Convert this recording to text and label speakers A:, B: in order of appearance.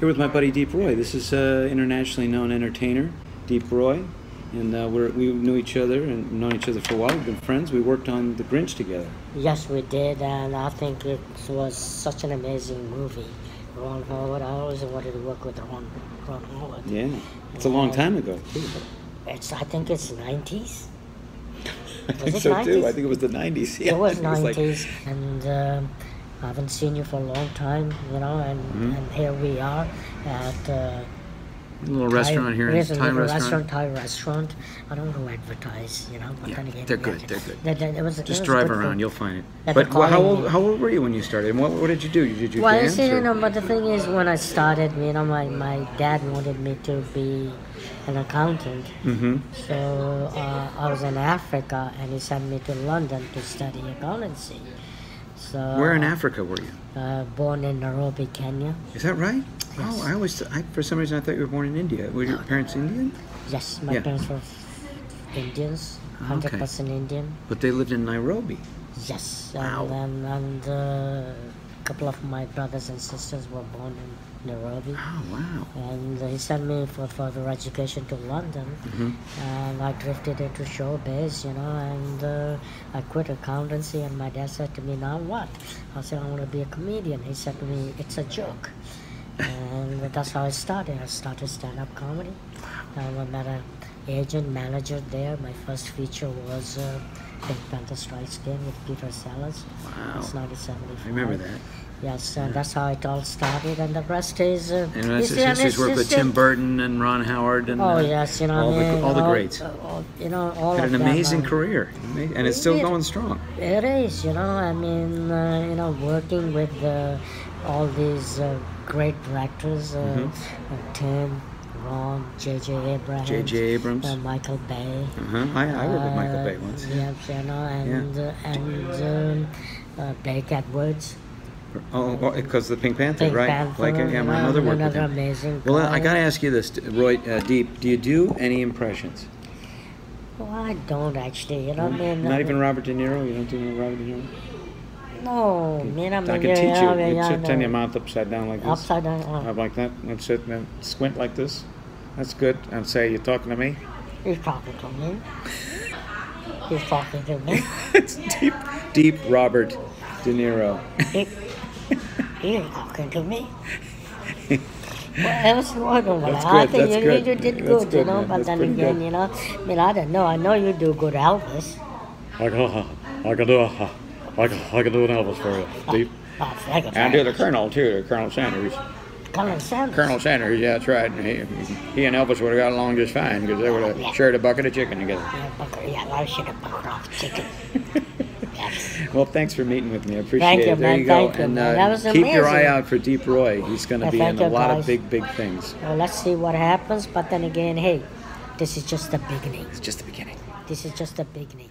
A: Here with my buddy Deep Roy. This is uh, internationally known entertainer, Deep Roy. And uh, we're, we knew each other and known each other for a while. We've been friends. We worked on The Grinch together.
B: Yes, we did, and I think it was such an amazing movie. Ron Howard, I always wanted to work with Ron, Ron Howard.
A: Yeah. It's a long time ago, too.
B: It's, I think it's 90s.
A: I think
B: it
A: so, too. I think it was the 90s. Yeah,
B: it was
A: think like-
B: 90s, and um, I haven't seen you for a long time, you know, and,
A: Mm-hmm.
B: and here we are at uh,
A: a little
B: Thai-
A: restaurant here,
B: it is a
A: Thai
B: little
A: restaurant.
B: Thai restaurant. I don't to advertise, you know, but
A: Yeah,
B: then again,
A: they're good, they're good.
B: That, it was,
A: Just drive around,
B: food.
A: you'll find it. But
B: they're
A: how old how old were you when you started? And what, what did you do? Did you
B: Well, you
A: dance?
B: see, you know, but the thing is, when I started, you know, my, my dad wanted me to be an accountant.
A: Mm-hmm.
B: So uh, I was in Africa, and he sent me to London to study accountancy. So
A: Where in Africa were you?
B: Uh, born in Nairobi, Kenya.
A: Is that right?
B: Yes.
A: Oh, I always, I, for some reason, I thought you were born in India. Were your parents Indian?
B: Yes, my
A: Yeah.
B: parents were Indians, hundred percent Indian.
A: But they lived in Nairobi.
B: Yes,
A: Wow.
B: and and, and uh, a couple of my brothers and sisters were born in Nairobi.
A: Oh, wow.
B: And he sent me for further education to London, and I drifted into showbiz, you know, and uh, I quit accountancy. And my dad said to me, "Now what?" I said, "I want to be a comedian." He said to me, "It's a joke," and that's how I started. I started stand-up comedy. And I met a agent manager there. My first feature was uh, Pink Panther Strikes Again with Peter Sellers.
A: Wow.
B: That's 1975.
A: I remember that.
B: Yes, and that's how it all started, and the rest is. Uh,
A: And that's his
B: and
A: work with Tim Burton and Ron Howard and
B: Oh
A: uh,
B: yes, you know,
A: all
B: I mean,
A: the all the greats.
B: uh, all- you know, all
A: Had an amazing
B: uh,
A: career, and it's still
B: Yeah.
A: going strong.
B: It is, you know, I mean, uh, you know, working with uh, all these uh, great directors, uh,
A: Mm-hmm.
B: uh, Tim, J.J. Abrams,
A: J.J. Abrams.
B: uh, Michael Bay.
A: Uh-huh. I, I worked with Michael
B: uh,
A: Bay once.
B: Yeah, you know, and uh, and um, uh, Blake Edwards.
A: Oh, because the Pink Panther,
B: Pink
A: right?
B: Panther,
A: like, yeah, my mother worked with him.
B: amazing.
A: Well, I
B: guy.
A: got to ask you this, Roy uh, Deep. Do you do any impressions?
B: Well, I don't actually, you know, I mean.
A: Not
B: uh,
A: even Robert De Niro. You don't do no Robert De Niro.
B: No, man, I mean,
A: I can teach you.
B: yeah,
A: You
B: yeah,
A: sit- turn your mouth upside down like this.
B: Upside down. uh,
A: like that. That's it. Then squint like this. That's good. And say, "You're talking to me."
B: He's talking to me. He's talking to me.
A: it's deep, deep Robert De Niro.
B: He, he's talking to me. What else do I know?
A: That's
B: I
A: good,
B: think you,
A: good.
B: you did
A: That's
B: good, you know.
A: man.
B: But
A: That's
B: then again,
A: good.
B: you know, I mean, I don't know. I know you do good Elvis.
C: I can, I can do a, I can, I can do an Elvis for you, Steve.
B: Oh,
A: And do the Colonel too, Colonel Sanders.
B: Colonel Sanders.
A: Colonel Sanders, yeah, that's right. He, he and Elvis would have got along just fine because they would have shared a bucket of chicken together.
B: Yeah, bucket, yeah, I should have bucket off chicken. yes.
A: Well, thanks for meeting with me. I appreciate
B: Thank
A: it.
B: you,
A: there
B: man.
A: you go.
B: Thank
A: and
B: man.
A: uh,
B: That was
A: keep your eye out for Deep Roy. He's going to
B: Yeah,
A: be in a
B: you,
A: lot of big, big things.
B: Well, let's see what happens. But then again, hey, this is just the beginning.
A: It's just the beginning.
B: This is just the beginning.